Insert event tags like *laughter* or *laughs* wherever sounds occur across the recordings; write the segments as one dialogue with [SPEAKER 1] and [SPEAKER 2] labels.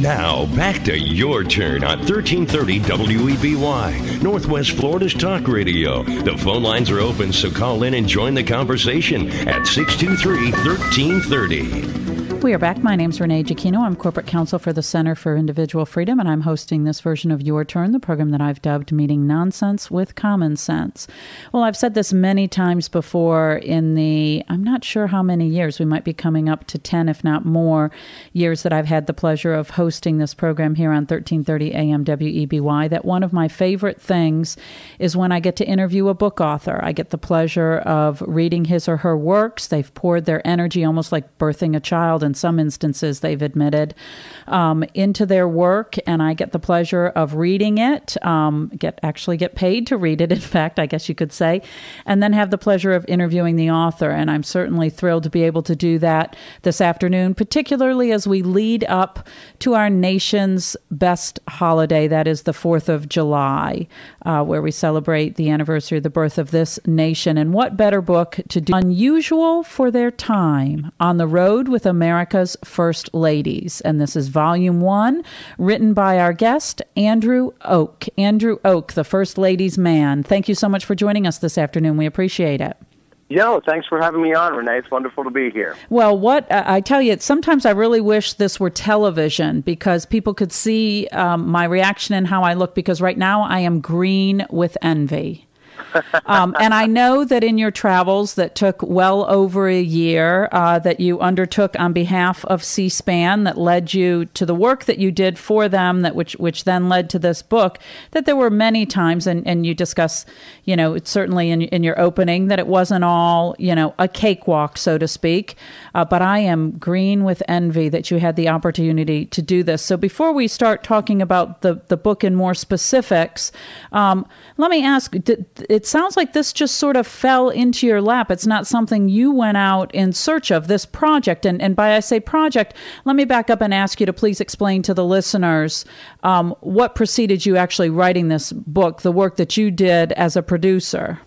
[SPEAKER 1] Now, back to your turn on 1330 WEBY, Northwest Florida's Talk Radio. The phone lines are open, so call in and join the conversation at 623 1330.
[SPEAKER 2] We are back. My name is Renee Giachino. I'm corporate counsel for the Center for Individual Freedom, and I'm hosting this version of Your Turn, the program that I've dubbed Meeting Nonsense with Common Sense. Well, I've said this many times before in the, I'm not sure how many years, we might be coming up to 10, if not more, years that I've had the pleasure of hosting this program here on 1330 AM WEBY, that one of my favorite things is when I get to interview a book author. I get the pleasure of reading his or her works. They've poured their energy almost like birthing a child in some instances they've admitted, um, into their work, and I get the pleasure of reading it. Um, get actually get paid to read it. *laughs* In fact, I guess you could say, and then have the pleasure of interviewing the author. And I'm certainly thrilled to be able to do that this afternoon, particularly as we lead up to our nation's best holiday, that is the Fourth of July, uh, where we celebrate the anniversary of the birth of this nation. And what better book to do? Unusual for their time on the road with America America's First Ladies. And this is volume one, written by our guest, Andrew Och. Andrew Och, the First Ladies man. Thank you so much for joining us this afternoon. We appreciate it.
[SPEAKER 3] Yo, thanks for having me on, Renee. It's wonderful to be here.
[SPEAKER 2] Well, what uh, I tell you, sometimes I really wish this were television because people could see um, my reaction and how I look. Because right now I am green with envy um, and I know that in your travels that took well over a year uh, that you undertook on behalf of C-SPAN that led you to the work that you did for them that which which then led to this book that there were many times and, and you discuss you know certainly in, in your opening that it wasn't all you know a cakewalk so to speak. Uh, but I am green with envy that you had the opportunity to do this. So before we start talking about the the book in more specifics um, let me ask did, it sounds like this just sort of fell into your lap. It's not something you went out in search of, this project. And, and by I say project, let me back up and ask you to please explain to the listeners um, what preceded you actually writing this book, the work that you did as a producer.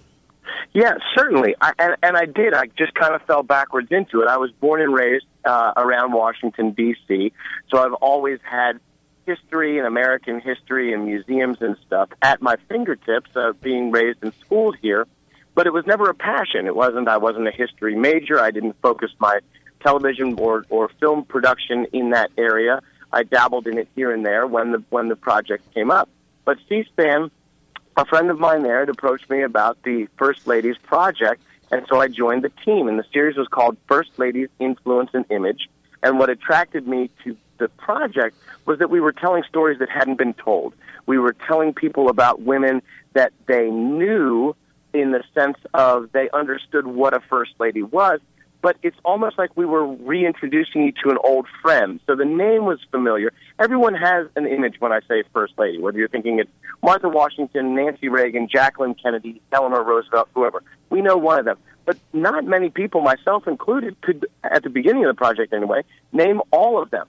[SPEAKER 3] Yeah, certainly. I, and, and I did. I just kind of fell backwards into it. I was born and raised uh, around Washington, D.C., so I've always had history and American history and museums and stuff at my fingertips, uh, being raised and schooled here. But it was never a passion. It wasn't. I wasn't a history major. I didn't focus my television or or film production in that area. I dabbled in it here and there when the when the project came up. But C-SPAN, a friend of mine there, had approached me about the First Ladies project, and so I joined the team. And the series was called First Ladies Influence and Image. And what attracted me to the project was that we were telling stories that hadn't been told. We were telling people about women that they knew in the sense of they understood what a first lady was, but it's almost like we were reintroducing you to an old friend. So the name was familiar. Everyone has an image when I say first lady, whether you're thinking it's Martha Washington, Nancy Reagan, Jacqueline Kennedy, Eleanor Roosevelt, whoever. We know one of them. But not many people, myself included, could, at the beginning of the project anyway, name all of them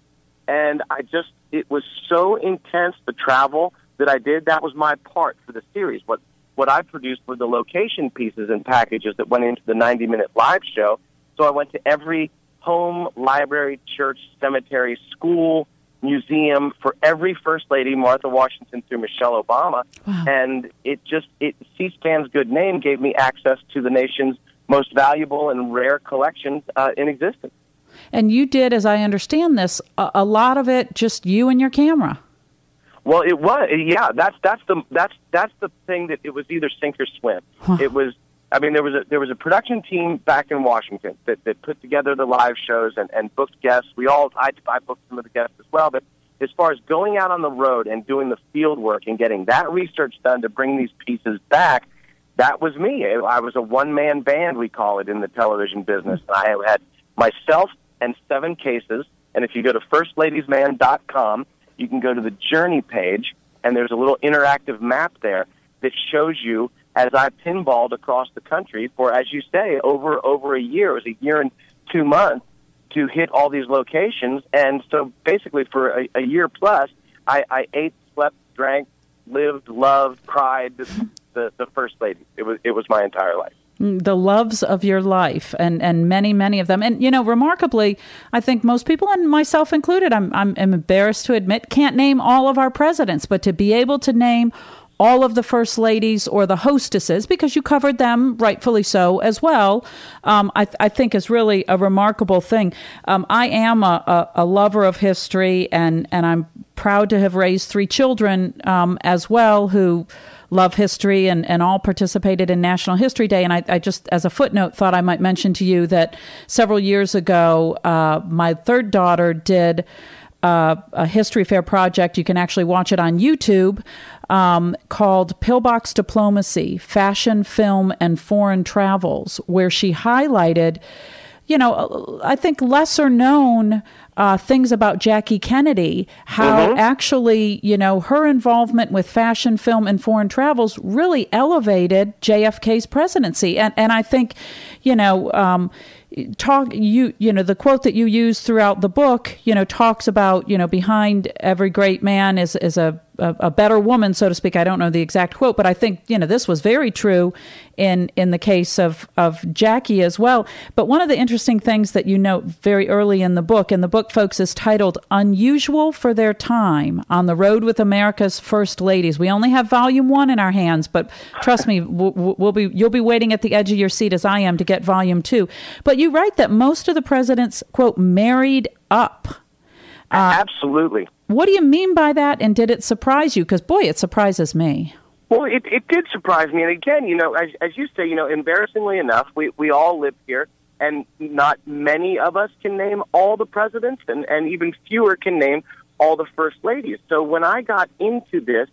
[SPEAKER 3] and I just it was so intense the travel that I did. That was my part for the series. What what I produced were the location pieces and packages that went into the 90 minute live show. So I went to every home, library, church, cemetery, school, museum for every first lady, Martha Washington through Michelle Obama, wow. and it just it C-SPAN's good name gave me access to the nation's most valuable and rare collections uh, in existence.
[SPEAKER 2] And you did, as I understand this, a, a lot of it just you and your camera.
[SPEAKER 3] Well, it was yeah. That's that's the that's that's the thing that it was either sink or swim. Huh. It was. I mean, there was a there was a production team back in Washington that, that put together the live shows and, and booked guests. We all I, I booked some of the guests as well. But as far as going out on the road and doing the field work and getting that research done to bring these pieces back, that was me. I was a one man band, we call it in the television business. And I had myself and seven cases. And if you go to firstladiesman.com, you can go to the journey page, and there's a little interactive map there that shows you as I pinballed across the country for, as you say, over over a year. It was a year and two months to hit all these locations, and so basically for a, a year plus, I, I ate, slept, drank, lived, loved, cried. The, the, the first lady. It was it was my entire life.
[SPEAKER 2] The loves of your life and and many many of them and you know remarkably i think most people and myself included i'm i'm, embarrassed to admit can't name all of our presidents but to be able to name all of the first ladies or the hostesses, because you covered them rightfully so as well, um, I, I, think is really a remarkable thing. Um, I am a, a, a, lover of history, and, and I'm proud to have raised three children um, as well who love history and, and all participated in National History Day. And I, I just, as a footnote, thought I might mention to you that several years ago, uh, my third daughter did. Uh, a history fair project. You can actually watch it on YouTube um, called Pillbox Diplomacy Fashion, Film, and Foreign Travels, where she highlighted, you know, I think lesser known uh, things about Jackie Kennedy, how mm-hmm. actually, you know, her involvement with fashion, film, and foreign travels really elevated JFK's presidency. And, and I think, you know, um, talk you you know the quote that you use throughout the book you know talks about you know behind every great man is is a a, a, better woman so to speak i don't know the exact quote but i think you know this was very true in in the case of of jackie as well but one of the interesting things that you note very early in the book and the book folks is titled unusual for their time on the road with america's first ladies we only have volume one in our hands but trust me we'll, we'll be you'll be waiting at the edge of your seat as i am to get volume two but you write that most of the presidents, quote, married up.
[SPEAKER 3] Uh, Absolutely.
[SPEAKER 2] What do you mean by that? And did it surprise you? Because, boy, it surprises me.
[SPEAKER 3] Well, it, it did surprise me. And again, you know, as, as you say, you know, embarrassingly enough, we, we all live here, and not many of us can name all the presidents, and, and even fewer can name all the first ladies. So when I got into this,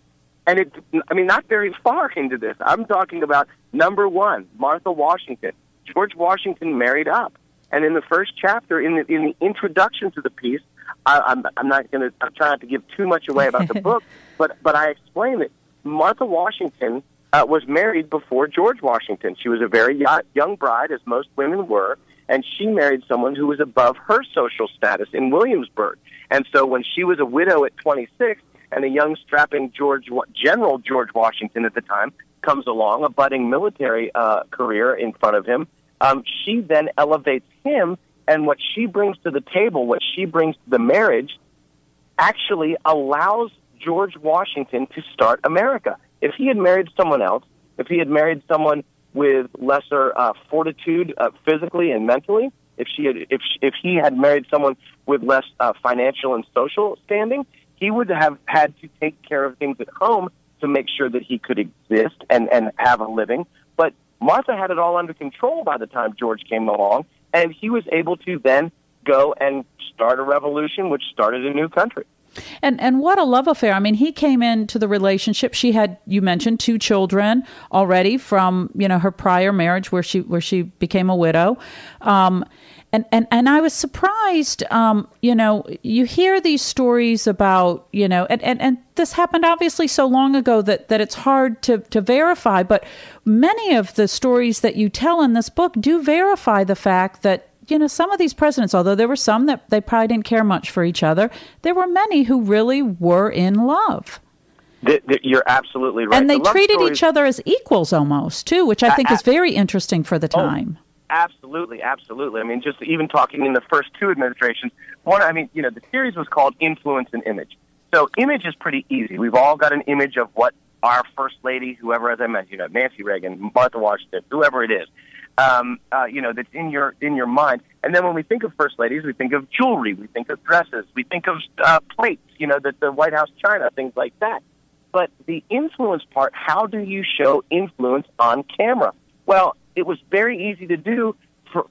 [SPEAKER 3] and it, I mean, not very far into this, I'm talking about number one, Martha Washington. George Washington married up. And in the first chapter, in the, in the introduction to the piece, I, I'm, I'm not going to, I'm trying not to give too much away about the *laughs* book, but, but I explain that Martha Washington uh, was married before George Washington. She was a very young bride, as most women were, and she married someone who was above her social status in Williamsburg. And so when she was a widow at 26, and a young strapping George General George Washington at the time comes along, a budding military uh, career in front of him, um, she then elevates him, and what she brings to the table, what she brings to the marriage, actually allows George Washington to start America. If he had married someone else, if he had married someone with lesser uh, fortitude uh, physically and mentally, if she had, if if he had married someone with less uh, financial and social standing, he would have had to take care of things at home to make sure that he could exist and and have a living. But Martha had it all under control by the time George came along, and he was able to then go and start a revolution, which started a new country.
[SPEAKER 2] And and what a love affair! I mean, he came into the relationship. She had you mentioned two children already from you know her prior marriage, where she where she became a widow. Um, and and and I was surprised. Um, you know, you hear these stories about you know, and, and and this happened obviously so long ago that that it's hard to to verify. But many of the stories that you tell in this book do verify the fact that you know some of these presidents, although there were some that they probably didn't care much for each other, there were many who really were in love.
[SPEAKER 3] The, the, you're absolutely right.
[SPEAKER 2] And they the treated stories, each other as equals almost too, which I think is very interesting for the oh, time.
[SPEAKER 3] Oh Absolutely, absolutely. I mean, just even talking in the first two administrations, one, I mean, you know, the series was called Influence and Image. So image is pretty easy. We've all got an image of what our first lady, whoever, as I mentioned, you know, Nancy Reagan, Martha Washington, whoever it is, um, uh, you know, that's in your in your mind. And then when we think of first ladies, we think of jewelry, we think of dresses, we think of uh, plates, you know, the, the White House china, things like that. But the influence part, how do you show influence on camera? Well, it was very easy to do for,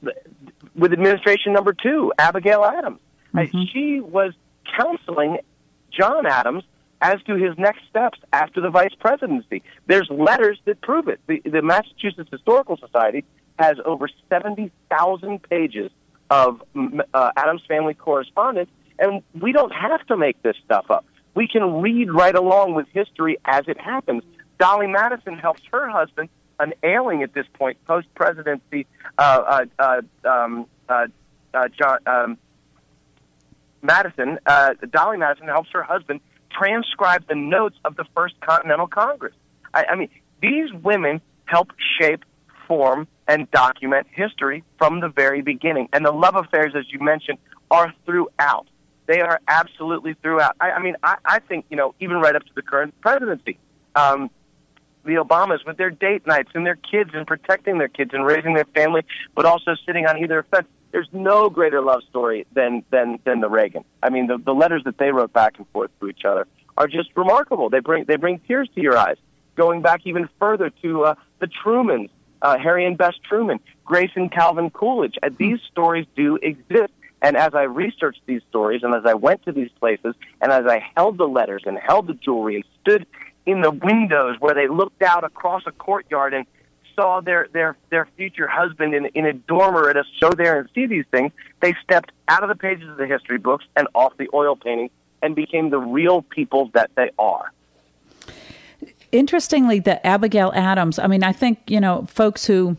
[SPEAKER 3] with administration number two, Abigail Adams. Mm-hmm. She was counseling John Adams as to his next steps after the vice presidency. There's letters that prove it. The, the Massachusetts Historical Society has over 70,000 pages of uh, Adams family correspondence, and we don't have to make this stuff up. We can read right along with history as it happens. Dolly Madison helps her husband an ailing at this point, post presidency. Uh, uh, uh, um, uh, uh, John um, Madison, uh, Dolly Madison, helps her husband transcribe the notes of the First Continental Congress. I, I mean, these women help shape form, and document history from the very beginning. And the love affairs, as you mentioned, are throughout. They are absolutely throughout. I, I mean, I, I think, you know, even right up to the current presidency, um, the Obamas with their date nights and their kids and protecting their kids and raising their family, but also sitting on either fence. There's no greater love story than than than the Reagan. I mean, the, the letters that they wrote back and forth to each other are just remarkable. They bring they bring tears to your eyes. Going back even further to uh, the Trumans, uh, Harry and Bess Truman, Grace and Calvin Coolidge. Uh, these stories do exist. And as I researched these stories, and as I went to these places, and as I held the letters and held the jewelry and stood in the windows where they looked out across a courtyard and saw their their their future husband in in a dormer at a show there and see these things, they stepped out of the pages of the history books and off the oil paintings and became the real people that they are.
[SPEAKER 2] Interestingly, the Abigail Adams. I mean, I think you know folks who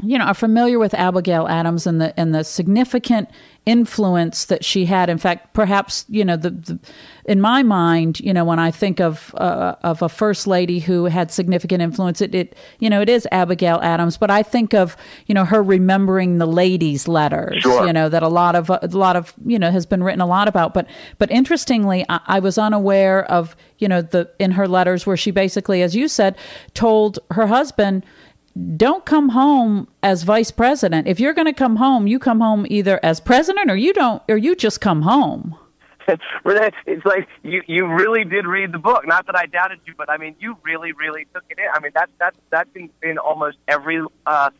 [SPEAKER 2] you know are familiar with Abigail Adams and the and the significant influence that she had. In fact, perhaps you know the, the in my mind, you know, when I think of uh, of a first lady who had significant influence, it, it you know it is Abigail Adams. But I think of you know her remembering the ladies' letters.
[SPEAKER 3] Sure.
[SPEAKER 2] You know that a lot of a lot of you know has been written a lot about. But but interestingly, I, I was unaware of you know the in her letters where she basically, as you said, told her husband don't come home as vice president. If you're going to come home, you come home either as president or you don't, or you just come home. *laughs*
[SPEAKER 3] Renee, it's like you you really did read the book. Not that I doubted you, but I mean, you really, really took it in. I mean, that's that's that's in, in almost every uh,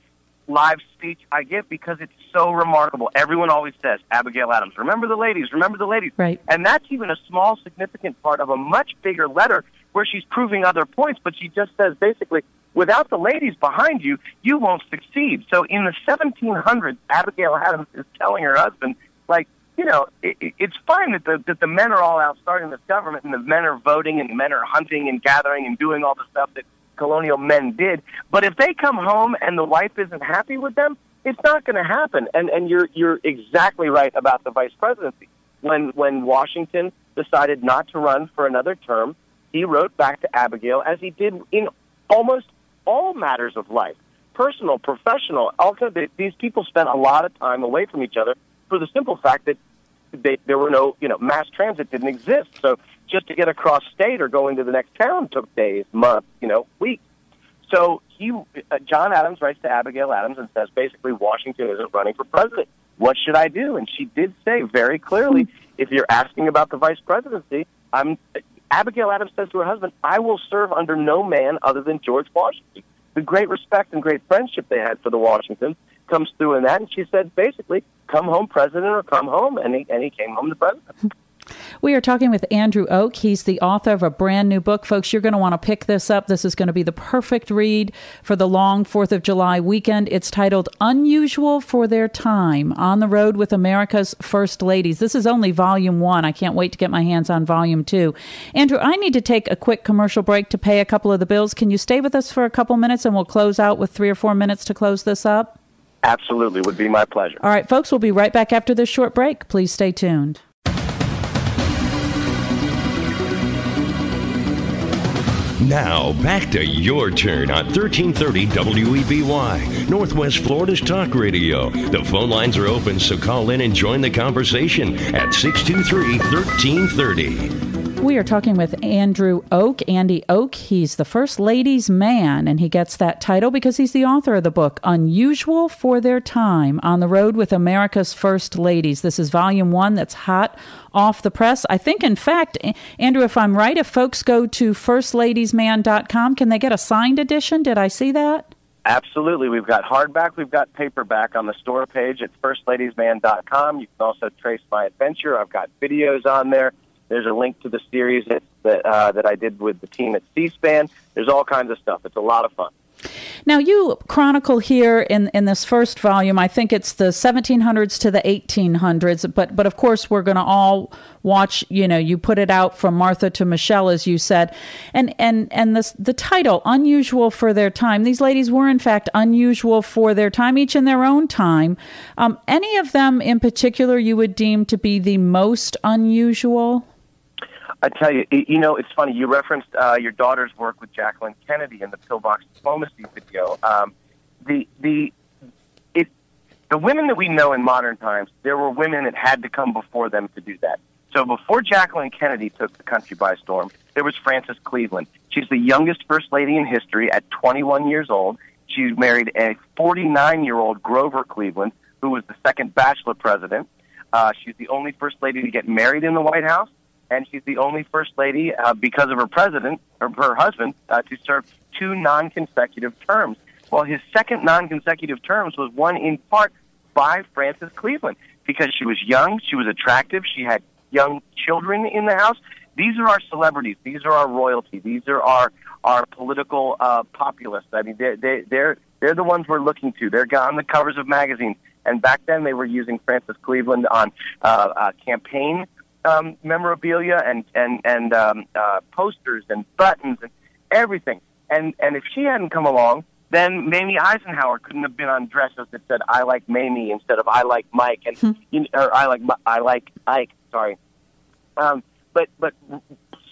[SPEAKER 3] live speech I give because it's so remarkable. Everyone always says Abigail Adams. Remember the ladies. Remember the ladies.
[SPEAKER 2] Right.
[SPEAKER 3] And that's even a small, significant part of a much bigger letter where she's proving other points. But she just says basically, without the ladies behind you, you won't succeed. So in the 1700s, Abigail Adams is telling her husband, like, you know, it, it's fine that the that the men are all out starting this government and the men are voting and the men are hunting and gathering and doing all the stuff that colonial men did. But if they come home and the wife isn't happy with them, it's not going to happen. And and you're you're exactly right about the vice presidency. When when Washington decided not to run for another term, he wrote back to Abigail as he did in almost all matters of life, personal, professional. Also, these people spent a lot of time away from each other for the simple fact that they, there were no, you know, mass transit didn't exist. So just to get across state or go into the next town took days, months, you know, weeks. So he, uh, John Adams writes to Abigail Adams and says, basically, Washington isn't running for president. What should I do? And she did say very clearly, if you're asking about the vice presidency, I'm. Abigail Adams says to her husband, "I will serve under no man other than George Washington." The great respect and great friendship they had for the Washingtons comes through in that. And she said, basically, come home president or come home. And he, and he came home the president.
[SPEAKER 2] We are talking with Andrew Och. He's the author of a brand new book. Folks, you're going to want to pick this up. This is going to be the perfect read for the long 4th of July weekend. It's titled Unusual for Their Time On the Road with America's First Ladies. This is only volume one. I can't wait to get my hands on volume two. Andrew, I need to take a quick commercial break to pay a couple of the bills. Can you stay with us for a couple minutes and we'll close out with three or four minutes to close this up?
[SPEAKER 3] Absolutely, would be my pleasure.
[SPEAKER 2] All right, folks, we'll be right back after this short break. Please stay tuned.
[SPEAKER 1] Now, back to your turn on 1330 WEBY, Northwest Florida's Talk Radio. The phone lines are open, so call in and join the conversation at 623 1330.
[SPEAKER 2] We are talking with Andrew Och, Andy Och. He's the first ladies' man, and he gets that title because he's the author of the book Unusual for Their Time On the Road with America's First Ladies. This is volume one that's hot off the press. I think, in fact, Andrew, if I'm right, if folks go to firstladiesman.com, can they get a signed edition? Did I see that?
[SPEAKER 3] Absolutely. We've got hardback, we've got paperback on the store page at firstladiesman.com. You can also trace my adventure. I've got videos on there. There's a link to the series that that, uh, that I did with the team at C-SPAN. There's all kinds of stuff. It's a lot of fun.
[SPEAKER 2] Now, you chronicle here in, in this first volume, I think it's the 1700s to the 1800s, but, but of course, we're going to all watch, you know, you put it out from Martha to Michelle, as you said. And, and, and this, the title, Unusual for Their Time, these ladies were, in fact, unusual for their time, each in their own time. Um, any of them in particular you would deem to be the most unusual?
[SPEAKER 3] I tell you, you know, it's funny. You referenced uh, your daughter's work with Jacqueline Kennedy in the pillbox diplomacy video. Um, the the it the women that we know in modern times, there were women that had to come before them to do that. So before Jacqueline Kennedy took the country by storm, there was Frances Cleveland. She's the youngest first lady in history at 21 years old. She married a 49 year old Grover Cleveland, who was the second bachelor president. Uh, she's the only first lady to get married in the White House, and she's the only first lady, uh, because of her president or her husband, uh, to serve two non-consecutive terms. Well, his second non-consecutive terms was won in part by Frances Cleveland because she was young, she was attractive, she had young children in the house. These are our celebrities. These are our royalty. These are our our political uh, populists. I mean, they're, they, they're they're the ones we're looking to. They're on the covers of magazines. And back then, they were using Frances Cleveland on uh, uh, campaign um, memorabilia and and and um, uh, posters and buttons and everything. And and if she hadn't come along, then Mamie Eisenhower couldn't have been on dresses that said "I like Mamie" instead of "I like Mike" and hmm. you, or "I like I like Ike." Sorry, um, but but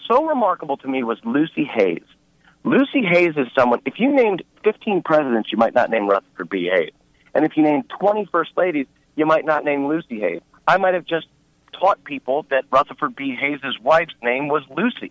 [SPEAKER 3] so remarkable to me was Lucy Hayes. Lucy Hayes is someone. If you named 15 presidents, you might not name Rutherford B. Hayes. And if you named twenty first ladies, you might not name Lucy Hayes. I might have just taught people that Rutherford B. Hayes' wife's name was Lucy.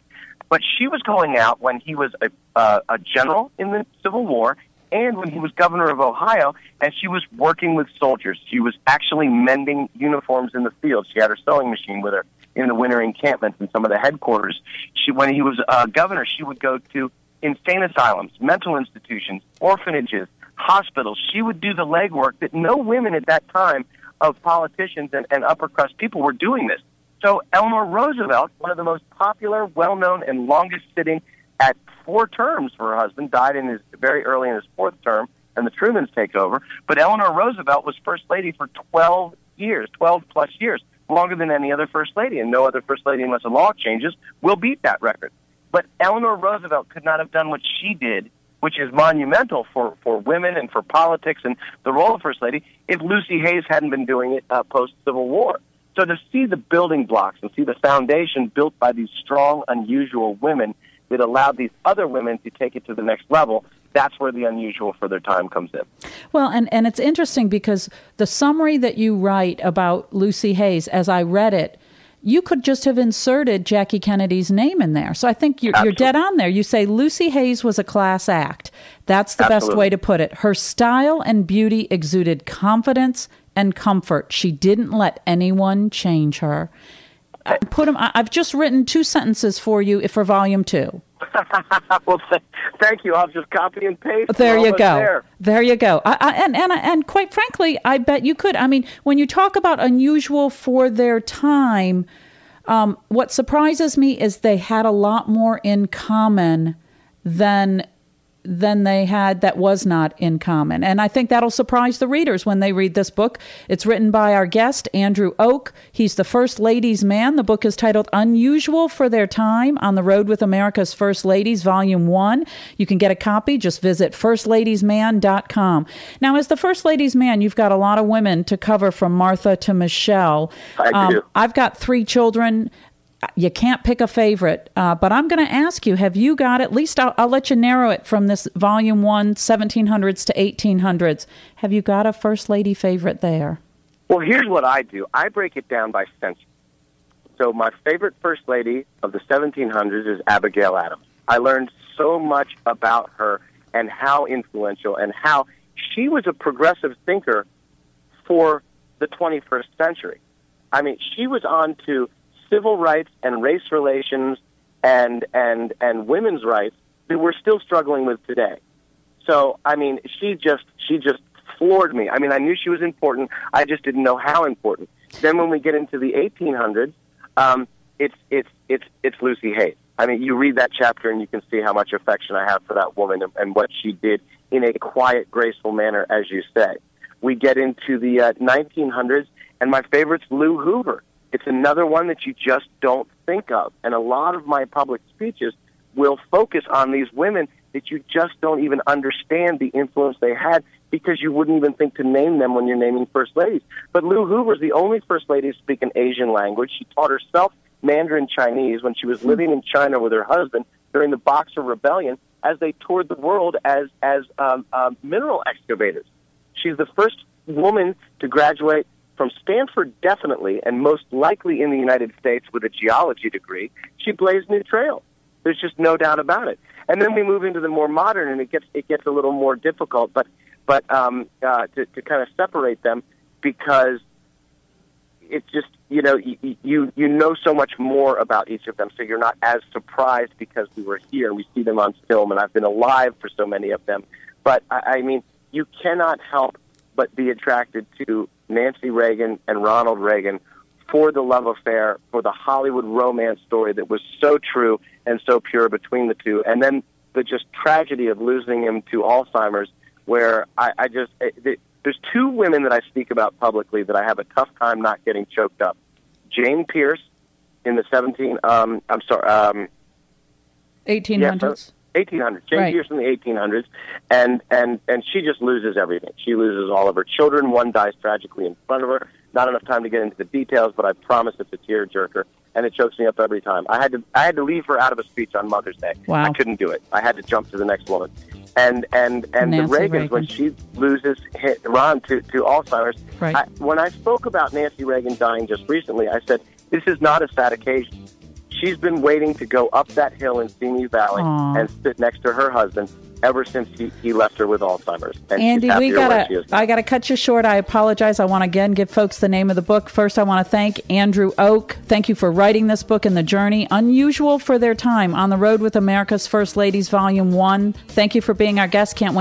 [SPEAKER 3] But she was going out when he was a, uh, a general in the Civil War and when he was governor of Ohio, and she was working with soldiers. She was actually mending uniforms in the field. She had her sewing machine with her in the winter encampments in some of the headquarters. She, when he was uh, governor, she would go to insane asylums, mental institutions, orphanages, hospitals. She would do the legwork that no women at that time of politicians and, and upper crust people were doing this. So Eleanor Roosevelt, one of the most popular, well-known, and longest-sitting at four terms for her husband, died in his very early in his fourth term, and the Trumans take over. But Eleanor Roosevelt was first lady for 12 years, 12 plus years, longer than any other first lady, and no other first lady, unless a law changes, will beat that record. But Eleanor Roosevelt could not have done what she did, which is monumental for, for women and for politics and the role of First Lady, if Lucy Hayes hadn't been doing it uh, post Civil War. So to see the building blocks and see the foundation built by these strong, unusual women that allowed these other women to take it to the next level, that's where the unusual for their time comes in.
[SPEAKER 2] Well, and, and it's interesting because the summary that you write about Lucy Hayes, as I read it, you could just have inserted Jackie Kennedy's name in there. So I think you're, you're, dead on there. You say Lucy Hayes was a class act. That's the Absolutely. best way to put it. Her style and beauty exuded confidence and comfort. She didn't let anyone change her. I put them. I've just written two sentences for you if for volume two. *laughs*
[SPEAKER 3] well, th- thank you. I'll just copy and paste.
[SPEAKER 2] There you go. There. there. you go. I, I, and and and quite frankly, I bet you could. I mean, when you talk about unusual for their time, um, what surprises me is they had a lot more in common than than they had that was not in common. And I think that'll surprise the readers when they read this book. It's written by our guest, Andrew Och. He's the First Ladies Man. The book is titled Unusual for Their Time On the Road with America's First Ladies, Volume 1. You can get a copy. Just visit firstladiesman.com. Now, as the First Ladies Man, you've got a lot of women to cover from Martha to Michelle.
[SPEAKER 3] I um.
[SPEAKER 2] I've got three children you can't pick a favorite, uh, but I'm going to ask you have you got, at least I'll, I'll, let you narrow it from this volume one, 1700s to 1800s. Have you got a First Lady favorite there?
[SPEAKER 3] Well, here's what I do I break it down by century. So, my favorite First Lady of the 1700s is Abigail Adams. I learned so much about her and how influential and how she was a progressive thinker for the 21st century. I mean, she was on to civil rights and race relations and and and women's rights that we're still struggling with today. So I mean, she just she just floored me. I mean, I knew she was important. I just didn't know how important. Then when we get into the 1800s, um, it's it's it's it's Lucy Hayes. I mean, you read that chapter and you can see how much affection I have for that woman and, and what she did in a quiet, graceful manner, as you say. We get into the uh, 1900s, and my favorite's Lou Hoover. It's another one that you just don't think of. And a lot of my public speeches will focus on these women that you just don't even understand the influence they had because you wouldn't even think to name them when you're naming first ladies. But Lou Hoover is the only first lady to speak an Asian language. She taught herself Mandarin Chinese when she was living in China with her husband during the Boxer Rebellion. as they toured the world as as um, um, mineral excavators. She's the first woman to graduate from Stanford, definitely, and most likely in the United States with a geology degree. She blazed new trails. There's just no doubt about it. And then we move into the more modern, and it gets it gets a little more difficult. But but um, uh, to, to kind of separate them because it's just you know you, you you know so much more about each of them, so you're not as surprised because we were here we see them on film, and I've been alive for so many of them. But I, I mean, you cannot help but be attracted to Nancy Reagan and Ronald Reagan for the love affair, for the Hollywood romance story that was so true and so pure between the two, and then the just tragedy of losing him to Alzheimer's, where I, I just it, there's two women that I speak about publicly that I have a tough time not getting choked up. Jane Pierce in the 17, um, I'm sorry, um,
[SPEAKER 2] 1800s.
[SPEAKER 3] 1800s. Jane
[SPEAKER 2] Right.
[SPEAKER 3] Pierce in the 1800s, and and and she just loses everything. She loses all of her children. One dies tragically in front of her. Not enough time to get into the details, but I promise it's a tearjerker, and it chokes me up every time. I had to I had to leave her out of a speech on Mother's Day.
[SPEAKER 2] Wow.
[SPEAKER 3] I couldn't do it. I had to jump to the next woman. And and and
[SPEAKER 2] Nancy
[SPEAKER 3] the Reagans
[SPEAKER 2] Reagan.
[SPEAKER 3] when she loses hit, Ron to to Alzheimer's.
[SPEAKER 2] Right.
[SPEAKER 3] I, when I spoke about Nancy Reagan dying just recently, I said this is not a sad occasion. She's been waiting to go up that hill in Simi Valley
[SPEAKER 2] Aw.
[SPEAKER 3] and sit next to her husband ever since he, he left her with Alzheimer's. And
[SPEAKER 2] Andy, we
[SPEAKER 3] happier where she
[SPEAKER 2] gotta. I gotta cut you short. I apologize. I want to again give folks the name of the book. First, I want to thank Andrew Och. Thank you for writing this book and the journey, unusual for their time, on the road with America's First Ladies, Volume One. Thank you for being our guest. Can't wait.